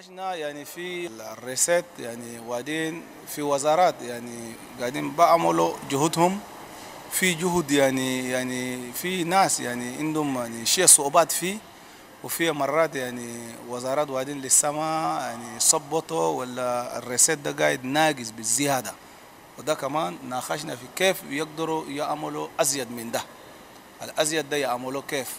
ناقشنا يعني في الريسيت يعني وبعدين في وزارات يعني قاعدين بعملوا جهودهم. في جهد يعني يعني في ناس يعني عندهم يعني شيء صعوبات فيه. وفي مرات يعني وزارات وادين للسماء يعني صبطوا ولا الريسيت ده قاعد ناقص بالزيادة. وده كمان ناقشنا في كيف يقدروا يعملوا أزيد من ده. الأزيد ده يعملوا كيف؟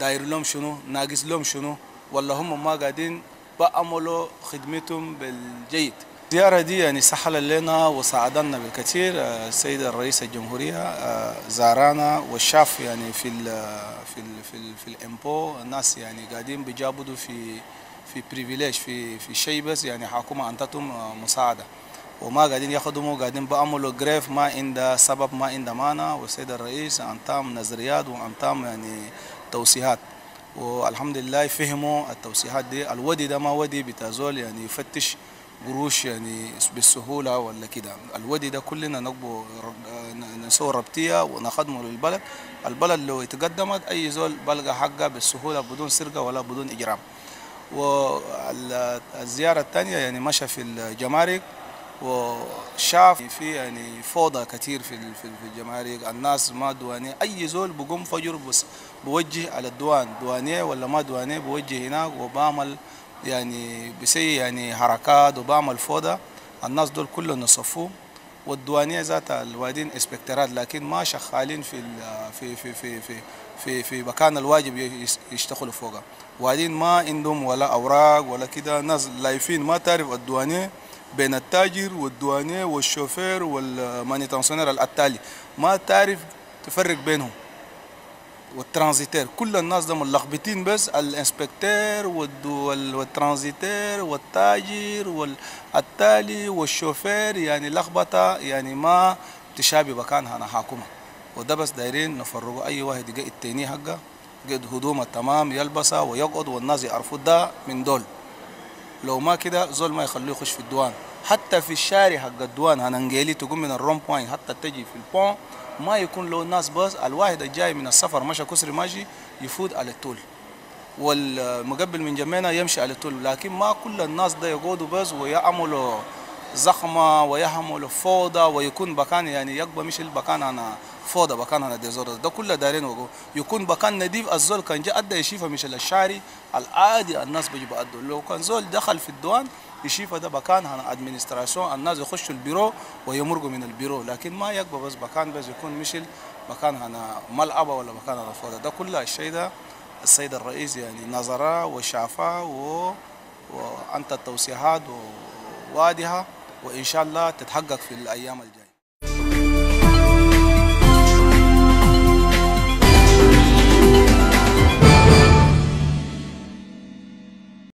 داير لهم شنو؟ ناقص لهم شنو؟ ولا هم ما قاعدين بعملوا خدمتهم بالجيد. الزيارة دي يعني سهل لنا وساعدنا بالكثير السيد الرئيس الجمهورية زارانا وشاف يعني في ال في ال في ال في الإمبو. الناس يعني قاعدين بيجابدوا في في بريفيليج في في شيء بس يعني حكومة أنتتهم مساعدة. وما قاعدين يخدموا قاعدين بعملوا جريف ما عند سبب ما عند معنى والسيد الرئيس أنتم نظريات وأنتم يعني توصيات والحمد لله فهموا التوصيات دي. الودي ده ما ودي بتازول يعني يفتش قروش يعني بالسهولة ولا كده. الودي ده كلنا نقبو نسوي ربطية ونخدمه للبلد. البلد لو تقدمت أي زول بلقى حقه بالسهولة بدون سرقة ولا بدون إجرام. والزيارة الثانية يعني مشى في الجمارك. وشاف في يعني فوضى كثير في في الجمارك الناس ما دوانية. أي زول بقوم فجر بس بوجه على الدوان. دوانيه ولا ما دوانيه بوجه هناك وبعمل يعني بسي يعني حركات وبعمل فوضى. الناس دول كلهم نصفوه. والديوانيه ذات الوادين اسبكترات لكن ما شغالين في في في في في في, في مكان الواجب يشتغلوا فوقها وبعدين ما عندهم ولا أوراق ولا كده. ناس لايفين ما تعرف الديوانيه بين التاجر والديوانية وال chauffeur وال manutentionnaire التالي ما تعرف تفرق بينهم. وال transitaire. كل الناس ده ملخبطين بس. ال inspecteur وال transitaire والتاجر والتالي والشوفير يعني لخبطة يعني ما تشابه مكانها. أنا حاكمه وده بس دايرين نفرقوا أي واحد يلقى التاني حقه قد هدومه تمام يلبسها ويقعد والناس يعرفوا ده من دول. لو ما كده زول ما يخلوه يخش في الدوان حتى في الشارع حق الدوان هننجيلي تقوم من الروم بوينت حتى تجي في البون ما يكون له الناس بس الواحد الجاي من السفر مشى كسري ماشي يفوت على الطول. والمقبل من جمينا يمشي على الطول لكن ما كل الناس ده يقعدوا بس ويعملوا زخمة ويعملوا فوضى ويكون مكان يعني يقبى مش المكان أنا فوضى مكان أنا ديزور ده كله دايرين وقو. يكون مكان نظيف الزول كان جاء أدى يشيفه مش الشاري العادي. الناس بيجوا بأدوا لو كان زول دخل في ال douane يشيف ده مكان هنا administration الناس يخشوا البيرو ويمرقوا من البيرو. لكن ما يقبى بس مكان بس يكون مشل مكان هنا ملعبة ولا مكان هنا فوضى. ده كله الشيء ده السيد الرئيس يعني نظرة وشافة و... وأنت التوضيحات واضحة وإن شاء الله تتحقق في الأيام الجاية.